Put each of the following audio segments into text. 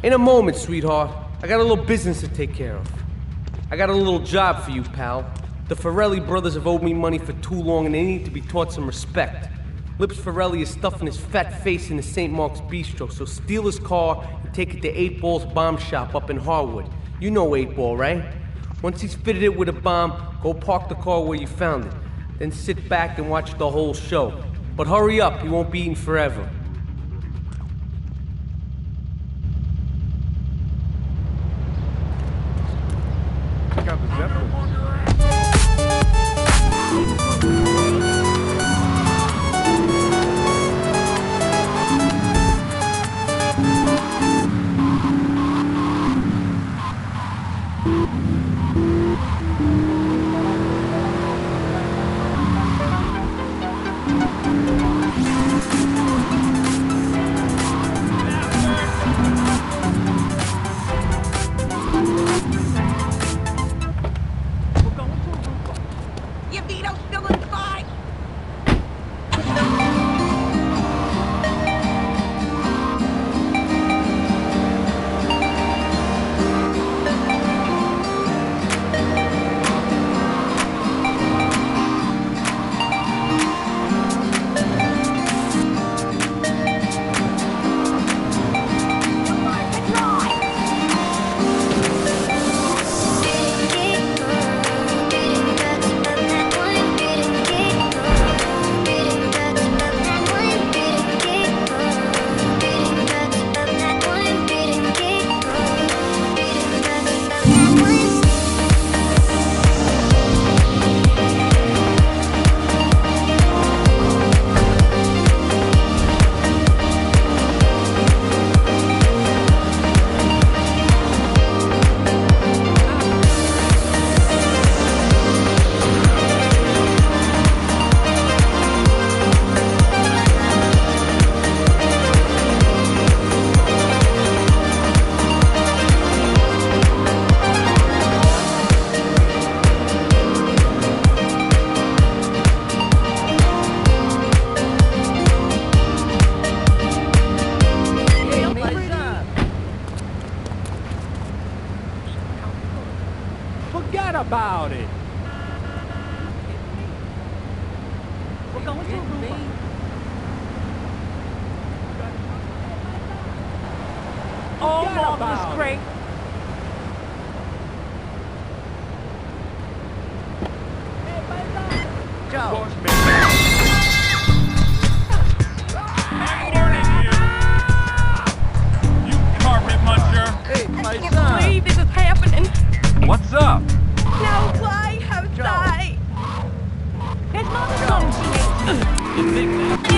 In a moment, sweetheart. I got a little business to take care of. I got a little job for you, pal. The Forelli brothers have owed me money for too long and they need to be taught some respect. Lips Forelli is stuffing his fat face in the St. Mark's Bistro, so steal his car and take it to 8 Ball's bomb shop up in Harwood. You know 8 Ball, right? Once he's fitted it with a bomb, go park the car where you found it. Then sit back and watch the whole show. But hurry up, he won't be eating forever. You Vito still in the? About it. Home.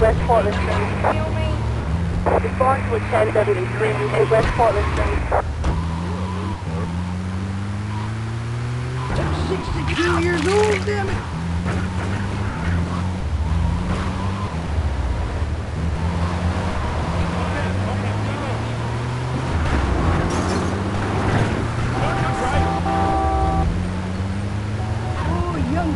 West Portland Street. Respond to a 1073, a West Portland Street. I'm 62 years old, damn it! Oh, young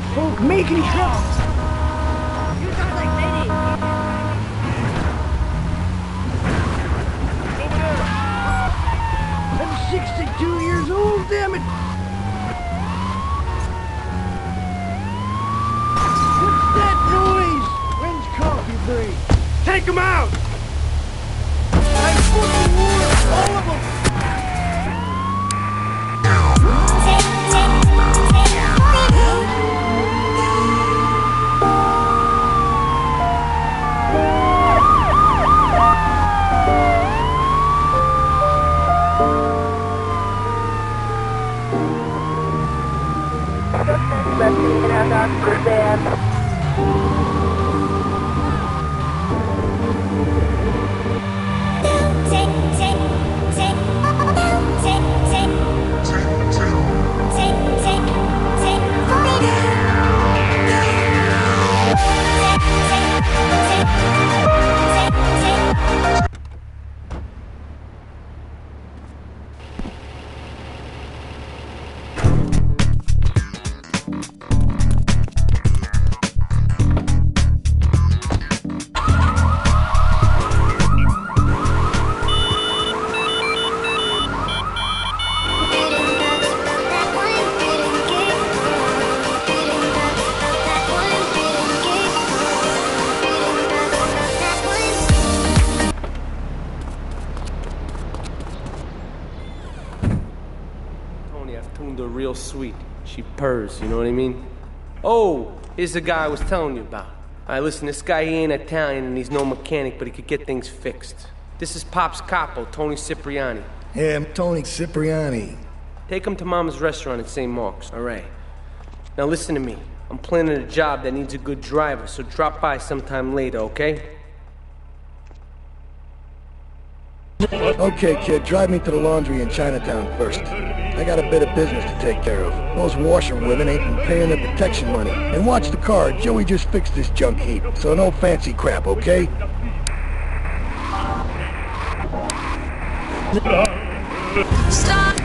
purrs, you know what I mean? Oh, here's the guy I was telling you about. All right, listen, this guy, he ain't Italian and he's no mechanic, but he could get things fixed. This is Pop's capo, Tony Cipriani. Yeah, I'm Tony Cipriani. Take him to Mama's restaurant at St. Mark's, all right? Now listen to me. I'm planning a job that needs a good driver, so drop by sometime later, okay? Okay, kid, drive me to the laundry in Chinatown first. I got a bit of business to take care of. Those washerwomen ain't been paying their protection money. And watch the car, Joey just fixed this junk heap, so no fancy crap, okay? Stop.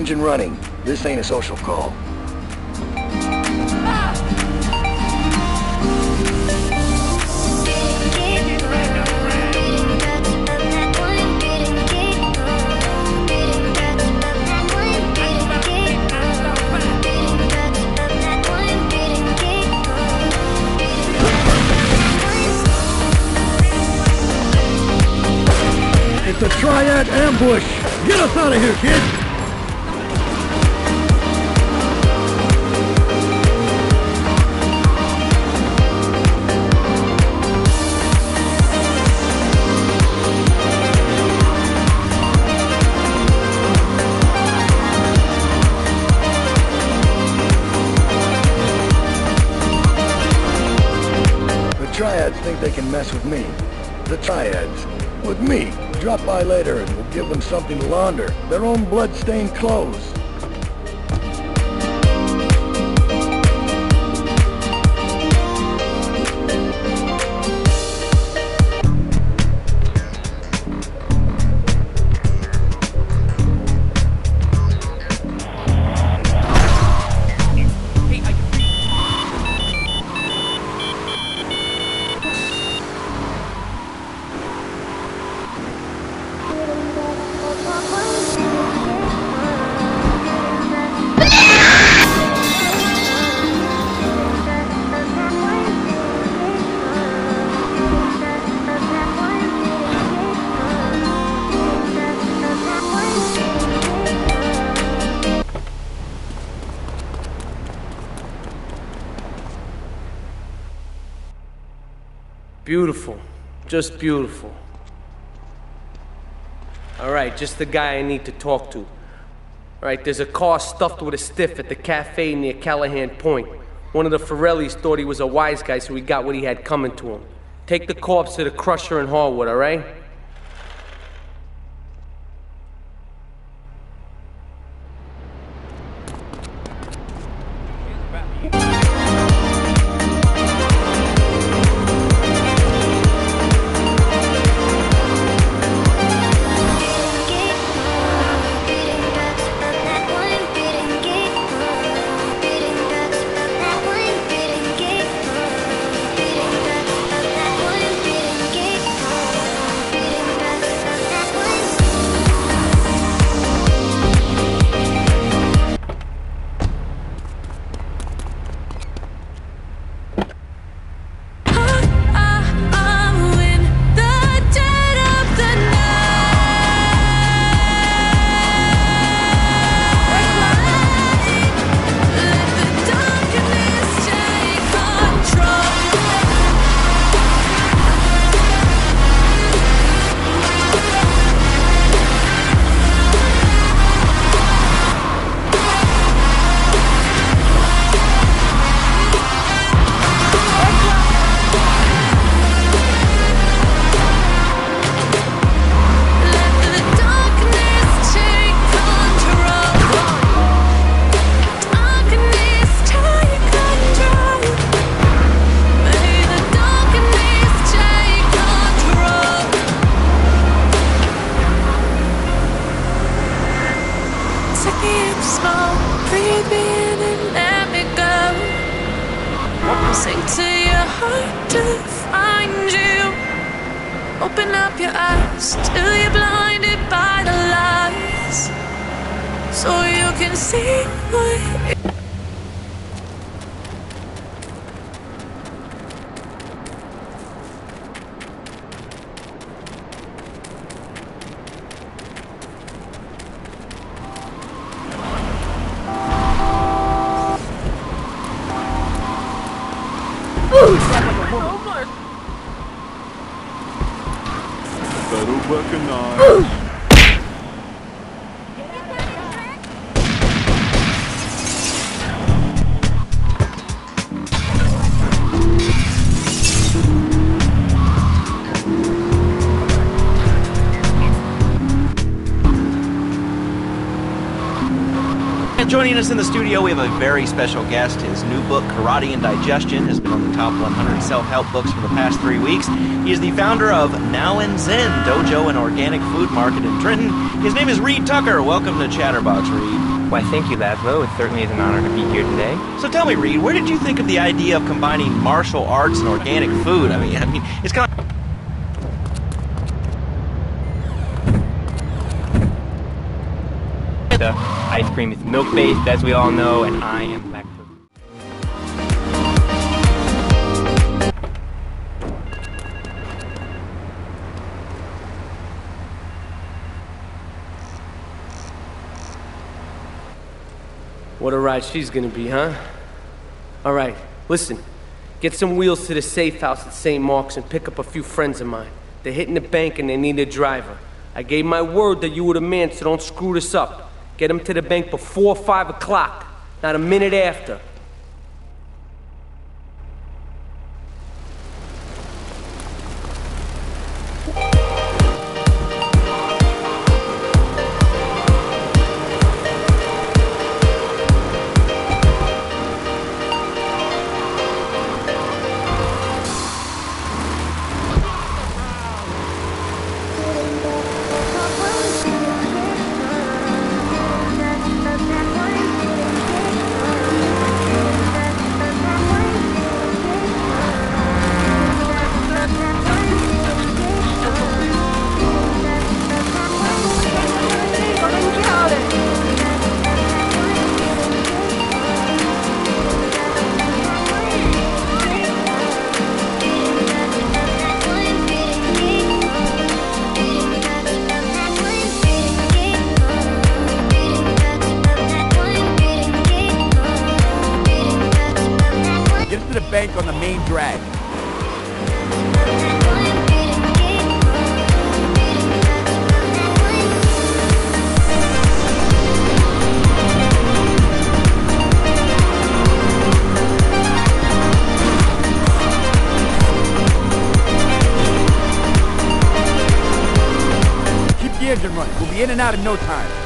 Engine running. This ain't a social call. It's a triad ambush! Get us out of here, kid! triads think they can mess with me. The triads. With me. Drop by later and we'll give them something to launder. Their own blood-stained clothes. Just beautiful. All right, just the guy I need to talk to. All right, there's a car stuffed with a stiff at the cafe near Callahan Point. One of the Forellis thought he was a wise guy, so he got what he had coming to him. Take the corpse to the crusher in Harwood, all right? Us in the studio, we have a very special guest. His new book, Karate and Digestion, has been on the top 100 self-help books for the past three weeks. He is the founder of Now and Zen Dojo and Organic Food Market in Trenton. His name is Reed Tucker. Welcome to Chatterbox, Reed. Why, thank you, Lazlow. It certainly is an honor to be here today. So tell me, Reed, where did you think of the idea of combining martial arts and organic food? I mean, I mean, it's kind of The ice cream is milk-based, as we all know, and I am lactose. What a ride she's gonna be, huh? All right, listen. Get some wheels to the safe house at St. Mark's and pick up a few friends of mine. They're hitting the bank and they need a driver. I gave my word that you were the man, so don't screw this up. Get them to the bank before 5 o'clock, not a minute after. Out in no time.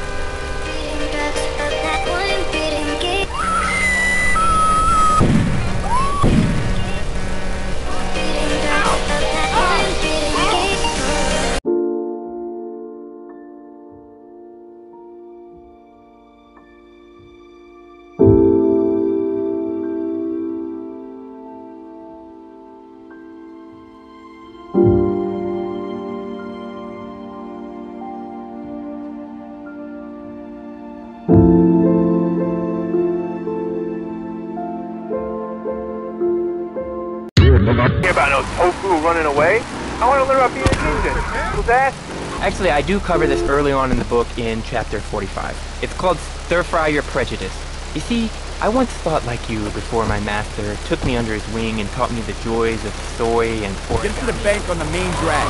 Who's that? Actually, I do cover this early on in the book in chapter 45. It's called Stir Fry Your Prejudice. You see, I once thought like you before my master took me under his wing and taught me the joys of soy and pork. Get to the bank on the main drag.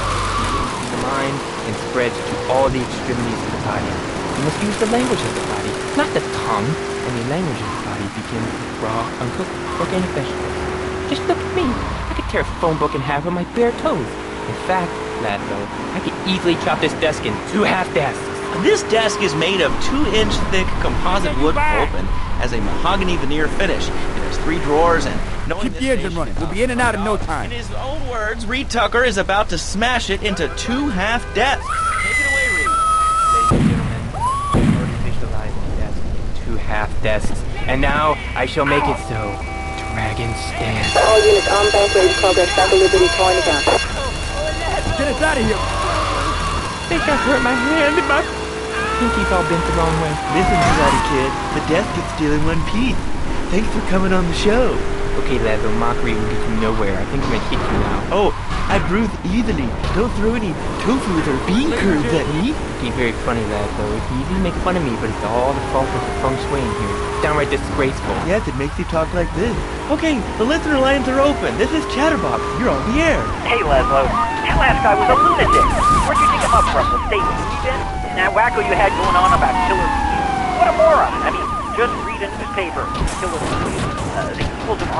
the mind and spreads to all the extremities of the body. You must use the language of the body, not the tongue. And the language of the body begins with raw, uncooked organic vegetables. Just look at me. I could tear a phone book in half with my bare toes. In fact, Lazlow, I could easily chop this desk in two half desks. This desk is made of two-inch thick composite wood pulp and has a mahogany veneer finish. It has three drawers and knowing Keep the engine running. We'll be in and out in no time. In his own words, Reed Tucker is about to smash it into two half desks. Take it away, Reed. Ladies and gentlemen, I've already visualized the desk in two half desks. And now I shall make it so. Dragon stand. All units on bank ready progress back to Liberty Chinatown. Get us out of here. I think I hurt my hand and my pinky's all bent the wrong way. Listen, Karate Kid, the desk is still in one piece. Thanks for coming on the show. Okay, Lazlow, mockery will get you nowhere. I think I'm gonna hit you now. Oh, I breathe easily. Don't throw any tofu or bean curds at me. Okay, very funny, Lazlow. It's easy to make fun of me, but it's all the fault of the feng shui in here. Downright disgraceful. Yes, it makes you talk like this. Okay, the listener lines are open. This is Chatterbox. You're on the air. Hey, Lazlow. That last guy was a lunatic. Where'd you dig him up from? The state movie bin? And that wacko you had going on about killer bees? What a moron. I mean, just read a newspaper. Killer bees. Uh, the evils of